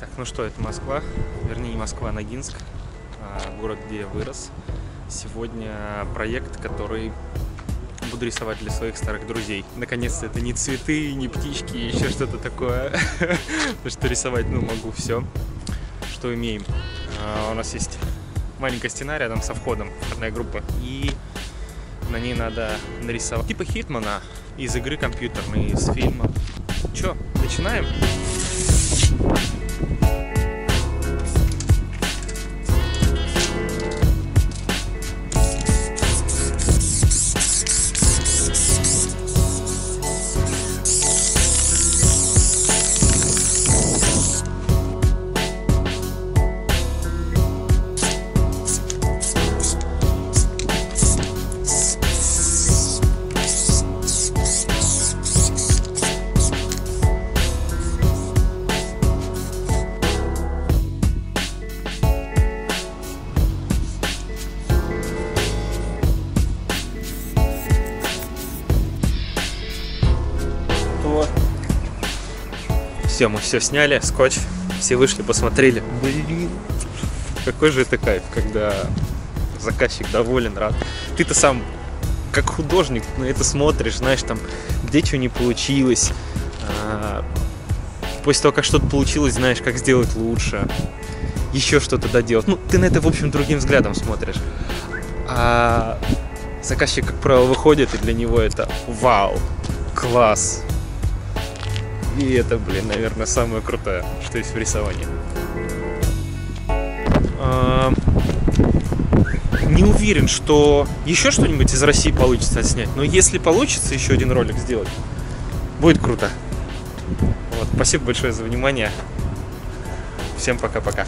Так, ну что, это Москва, вернее не Москва, а Ногинск, а, город, где я вырос. Сегодня проект, который буду рисовать для своих старых друзей. Наконец-то это не цветы, не птички, еще что-то такое. Что рисовать, ну, могу все, что имеем. А, у нас есть маленькая стена рядом со входом, входная группа. И на ней надо нарисовать типа Хитмана из игры компьютерной, из фильма. Че, начинаем? Вот. Все, мы все сняли, скотч, все вышли, посмотрели. Блин, какой же это кайф, когда заказчик доволен, рад. Ты-то сам, как художник, на это смотришь, знаешь, там, где что не получилось. А, после того, как что-то получилось, знаешь, как сделать лучше. Еще что-то доделать. Ну, ты на это, в общем, другим взглядом смотришь. А заказчик, как правило, выходит, и для него это вау, класс, и это, блин, наверное, самое крутое, что есть в рисовании. А, Не уверен, что еще что-нибудь из России получится отснять, но если получится еще один ролик сделать, будет круто. Вот, спасибо большое за внимание. Всем пока-пока.